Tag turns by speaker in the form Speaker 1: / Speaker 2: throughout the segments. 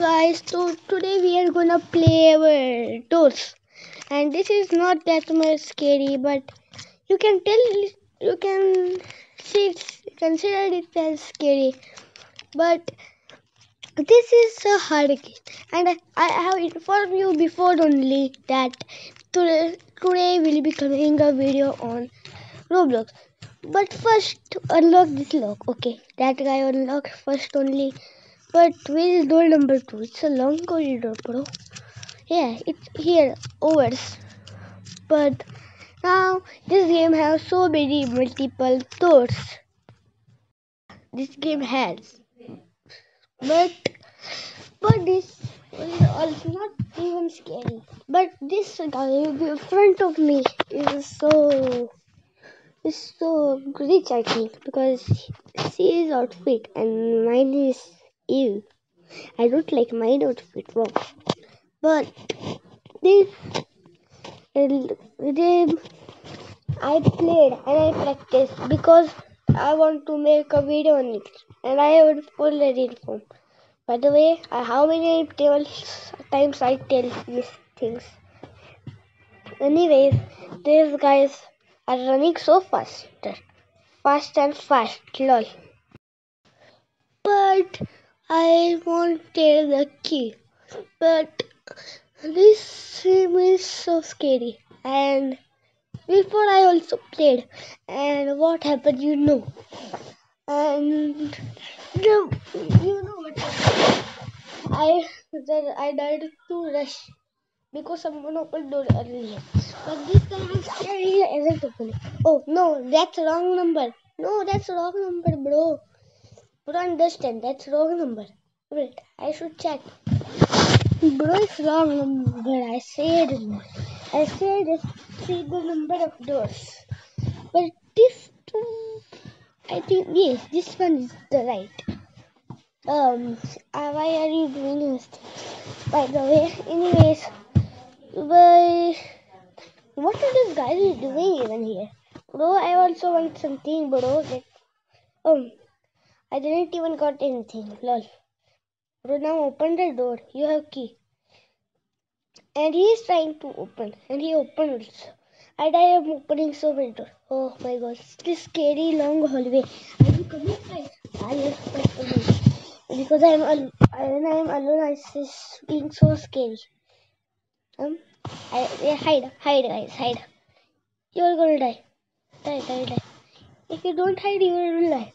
Speaker 1: guys so today we are gonna play our doors and this is not that much scary but you can tell you can see consider it as scary. But this is a hard game and I, I have informed you before only that today, today will be coming a video on roblox. But first unlock this lock okay? That guy unlocked first only but where is door number two? It's a long corridor, bro. Yeah, it's here, overs. But now this game has so many multiple doors. This game has. But but this is also not even scary. But this guy in front of me is so is so rich I think because his outfit and mine is Ew. I don't like my outfit, wow. But this game I played and I practiced because I want to make a video on it and I have already informed. By the way, how many times I tell these things? Anyways, these guys are running so fast. Fast and fast, lol. I wanted the key, but this game is so scary. And before I also played, and what happened, you know. And you, you know what I that I died to rush because someone opened door earlier. But this time I'm scary isn't opening. Oh no, that's wrong number. No, that's wrong number, bro. Bro, understand, that's wrong number. Wait, I should check. Bro, it's wrong number. I said, I said, see the number of doors. But this two, I think, yes, this one is the right. Um, uh, why are you doing this? By the way, anyways, but what are these guys doing even here? Bro, I also want something, bro. That, um, I didn't even got anything. Lol. Bro, now open the door. You have key. And he is trying to open. And he opened also. And I am opening so many doors. Oh my god. This scary long hallway. Are you coming guys? I am Because I am al- when I am alone, it's just being so scary. Um, I, yeah, hide, hide, guys, hide. You are gonna die. Die, die, die. If you don't hide, you will die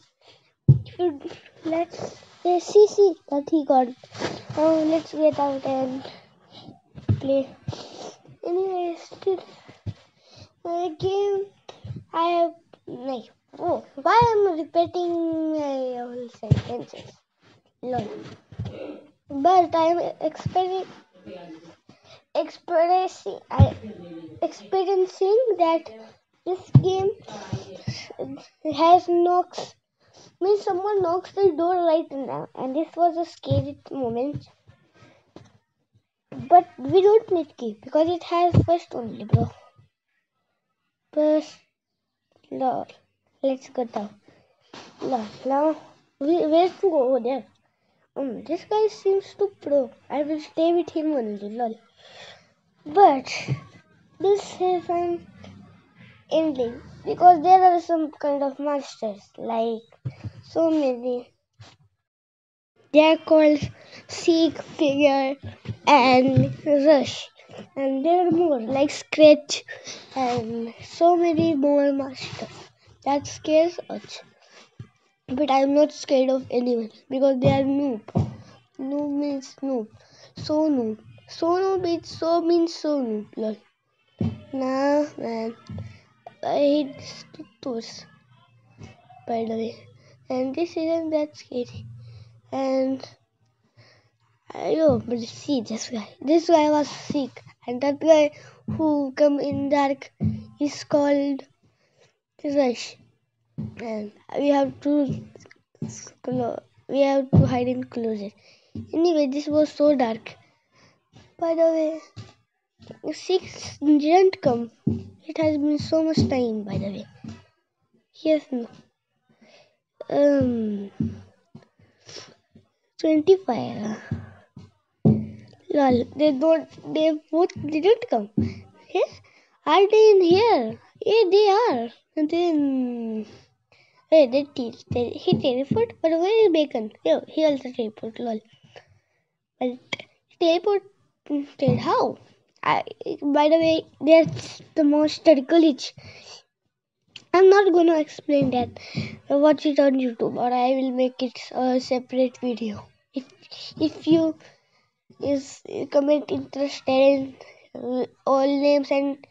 Speaker 1: let's let's see see that he got. Now let's get out and play. Anyways, uh, game I have like oh why I'm repeating my whole sentences. Lol. But I'm experiencing experiencing experiencing that this game has knocks means someone knocks the door right now and this was a scary moment. But we don't need key because it has first only bro. First lord. Let's go down. Lord now we, where to go over there. Um this guy seems to pro. I will stay with him only lol. But this is an ending because there are some kind of monsters like so many. They are called Seek, Figure, and Rush. And there are more like Scratch and so many more masters. That scares us. But I'm not scared of anyone because they are noob. Noob means noob. So noob. So noob means so means so noob. Lol. Nah, man. I hate tours. By the way and this isn't that scary. And yo, but see this guy. This guy was Seek, and that guy who come in dark is called Rush. And we have to we have to hide in closet. Anyway, this was so dark. By the way, six didn't come. It has been so much time. By the way, yes, no um 25 Lol, they don't, they both didn't come. Yeah? Are they in here? Yeah, they are. And then, hey, they, they, he teleported, but where is Bacon? Yeah, he also teleported, lol. But teleported, how? I, by the way, that's the monster glitch. I'm not gonna explain that. Watch it on YouTube, or I will make it a separate video. If if you is comment interested in uh, all names and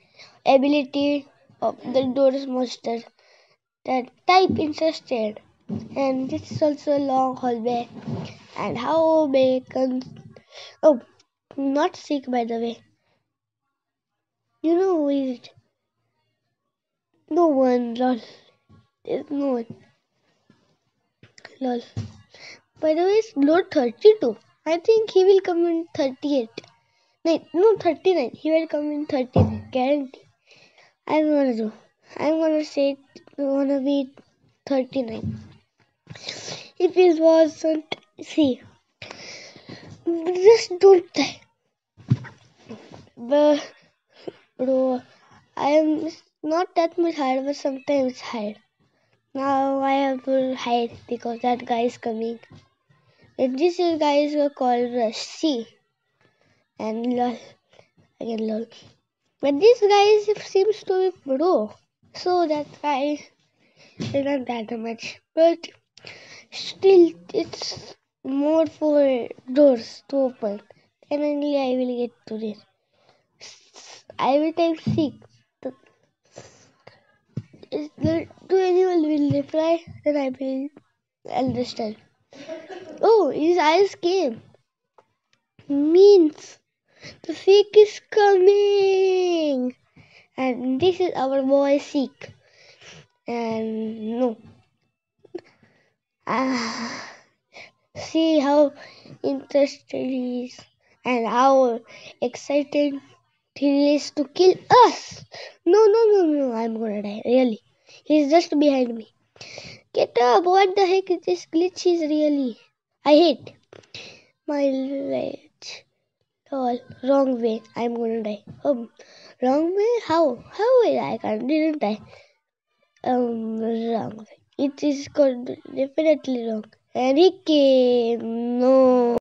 Speaker 1: ability of the Doors monster, that type interested. And this is also a long hallway. And how bacon. Oh, not Seek by the way. You know who is it? No one, lol. There's no one. Lol. By the way, it's load 32. I think he will come in 38. No, no, 39. He will come in 39. Guarantee. I'm gonna do. I'm gonna say it's gonna be 39. If it wasn't, see. Just don't die. But, bro, I am not that much hard, but sometimes hard. Now I have to hide because that guy is coming. And this guy is called Rusty. And lol. Again lol. But this guy seems to be pro. So that guy is not that much. But still it's more for doors to open. Only I will get to this. I will take six do anyone will reply, then I will understand. Oh, his eyes came. Means the Seek is coming. And this is our boy Seek. And no. Ah, see how interested he is and how excited he is to kill us. No, no, no, no, I'm gonna die, really. He's just behind me. Get up, what the heck is this glitch is really? I hate my ledge. Oh, wrong way, I'm gonna die. Um, wrong way? How? How will I can didn't die? Um, wrong way. It is definitely wrong. And he came, no.